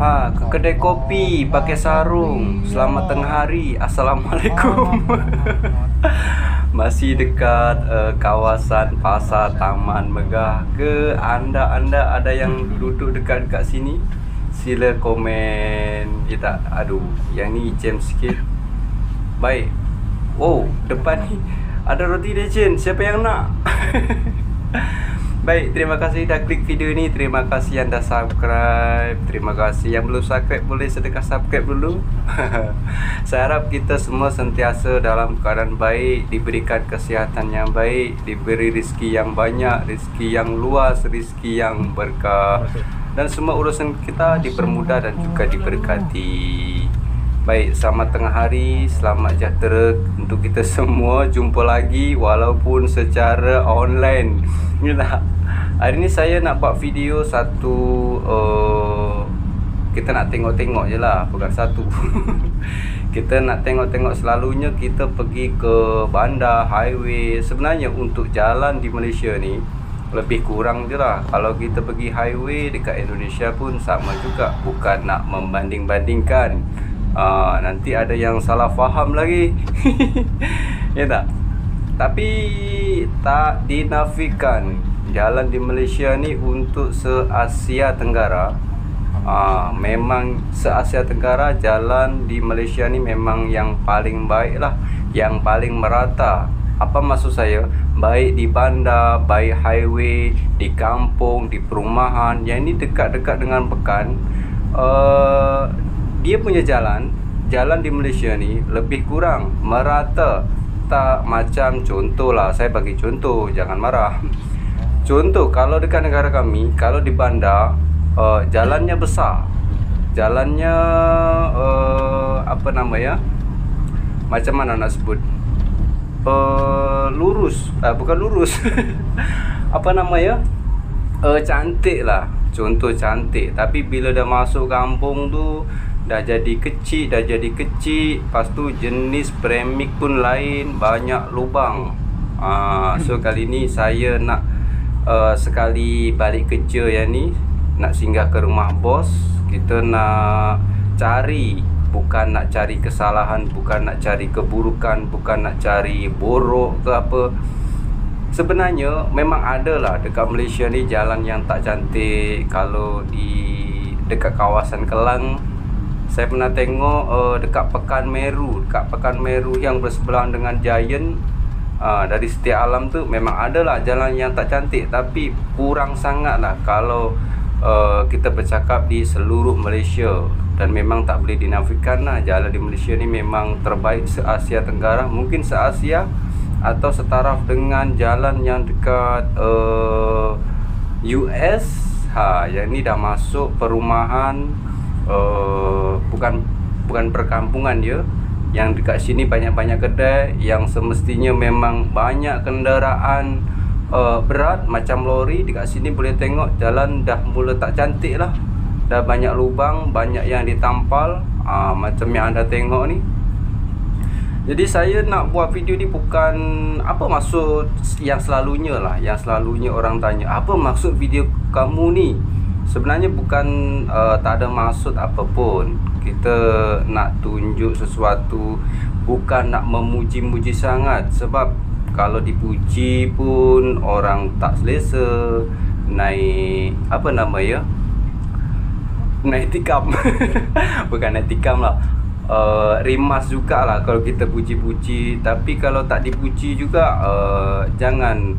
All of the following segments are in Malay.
Ha, ke kedai kopi pakai sarung. Selamat tengah hari. Assalamualaikum. Masih dekat uh, kawasan pasar Taman Megah ke anda-anda ada yang duduk dekat-dekat sini? Sila komen. Ya tak? Aduh, yang ni jam sikit. Baik. Oh, depan ni ada roti legend. Siapa yang nak? Baik, terima kasih dah klik video ni. Terima kasih yang dah subscribe. Terima kasih yang belum subscribe boleh sedekah subscribe dulu. Saya harap kita semua sentiasa dalam keadaan baik, diberikan kesihatan yang baik, diberi rezeki yang banyak, rezeki yang luas, rezeki yang berkah dan semua urusan kita dipermudah dan juga diberkati. Baik, selamat tengah hari, selamat sejahtera untuk kita semua. Jumpa lagi walaupun secara online. Inilah Hari ni saya nak buat video satu uh, Kita nak tengok-tengok je lah, bukan satu. Kita nak tengok-tengok selalunya kita pergi ke bandar, highway. Sebenarnya untuk jalan di Malaysia ni lebih kurang je lah. Kalau kita pergi highway dekat Indonesia pun sama juga. Bukan nak membanding-bandingkan uh, nanti ada yang salah faham lagi. Ya tak? Tapi tak dinafikan. Jalan di Malaysia ni untuk se-Asia Tenggara. Uh, memang se-Asia Tenggara jalan di Malaysia ni memang yang paling baik lah. Yang paling merata. Apa maksud saya? Baik di bandar baik highway di kampung di perumahan. Yang ini dekat-dekat dengan pekan. Uh, dia punya jalan jalan di Malaysia ni lebih kurang merata tak macam contoh lah. Saya bagi contoh jangan marah. Contoh kalau dekat negara kami kalau di bandar uh, jalannya besar. Jalannya uh, apa nama ya? Macam mana nak sebut? Uh, lurus. Uh, bukan lurus. Apa nama ya? Uh, cantik lah. Contoh cantik. Tapi bila dah masuk kampung tu dah jadi kecil dah jadi kecil lepas tu jenis premik pun lain banyak lubang. Uh, so kali ni saya nak uh, sekali balik kerja yang ni nak singgah ke rumah bos kita nak cari. Bukan nak cari kesalahan bukan nak cari keburukan bukan nak cari borok ke apa. Sebenarnya memang ada lah dekat Malaysia ni jalan yang tak cantik. Kalau di dekat kawasan Kelang saya pernah tengok uh, dekat Pekan Meru dekat Pekan Meru yang bersebelahan dengan Giant uh, dari setiap alam tu memang ada lah jalan yang tak cantik tapi kurang sangat lah kalau uh, kita bercakap di seluruh Malaysia. Dan memang tak boleh dinafikan lah jalan di Malaysia ni memang terbaik se-Asia Tenggara mungkin se-Asia atau setaraf dengan jalan yang dekat uh, US ha yang ni dah masuk perumahan uh, bukan bukan perkampungan dia. Yang dekat sini banyak-banyak kedai yang semestinya memang banyak kenderaan uh, berat. Macam lori dekat sini boleh tengok jalan dah mula tak cantik lah. Dah banyak lubang banyak yang ditampal. Uh, macam yang anda tengok ni. Jadi saya nak buat video ni bukan apa maksud yang selalunya lah. Yang selalunya orang tanya apa maksud video kamu ni sebenarnya bukan uh, tak ada maksud apapun. Kita nak tunjuk sesuatu bukan nak memuji-muji sangat. Sebab kalau dipuji pun orang tak selesa naik apa nama ya? Naik tikam. Bukan naik tikam lah. Uh, rimas jugalah kalau kita puji-puji. Tapi kalau tak dipuji juga uh, jangan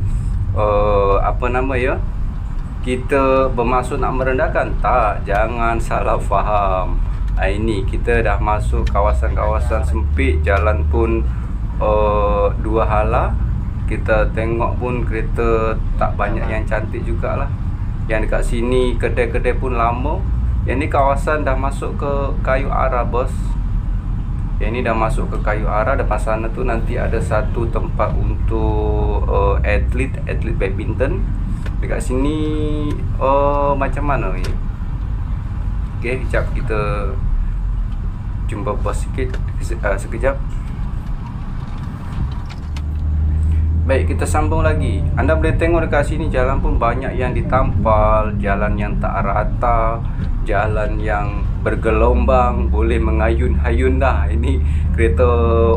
uh, apa nama ya kita bermaksud nak merendahkan? Tak jangan salah faham. Ha, ini kita dah masuk kawasan-kawasan sempit jalan pun uh, dua hala. Kita tengok pun kereta tak banyak yang cantik jugalah. Yang dekat sini kedai-kedai pun lama. Yang ni kawasan dah masuk ke kayu arah bos. Yang ni dah masuk ke kayu arah depan sana tu nanti ada satu tempat untuk uh, atlet atlet badminton dekat sini oh macam mana ni okey jap kita jumpa bos sikit uh, sekejap. Baik, kita sambung lagi. Anda boleh tengok dekat sini jalan pun banyak yang ditampal, jalan yang tak rata, jalan yang bergelombang boleh mengayun-hayun dah. Ini kereta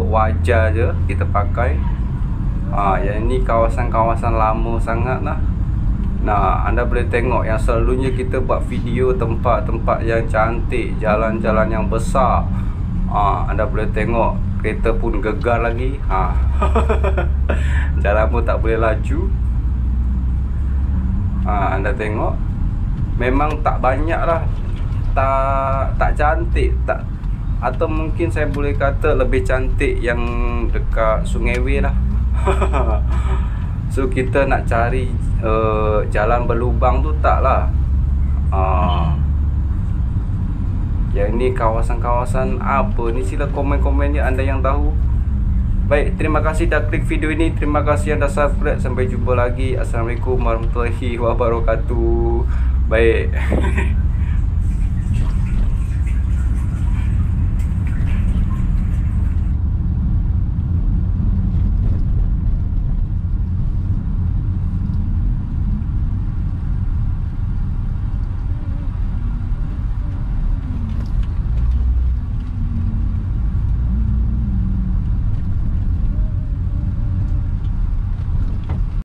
wajar je kita pakai. Ha, yang ini kawasan-kawasan lama sangat lah Nah, anda boleh tengok yang selalunya kita buat video tempat-tempat yang cantik, jalan-jalan yang besar. Ah, anda boleh tengok kereta pun gegar lagi. Ha. jalan pun tak boleh laju. Ha, anda tengok memang tak banyak lah tak tak cantik tak atau mungkin saya boleh kata lebih cantik yang dekat Sungai Wei lah So kita nak cari uh, jalan berlubang tu tak lah. Uh, Yang ni kawasan-kawasan apa ni? Sila komen-komen ni anda yang tahu. Baik, terima kasih dah klik video ini. Terima kasih yang dah subscribe. Sampai jumpa lagi. Assalamualaikum warahmatullahi wabarakatuh. Baik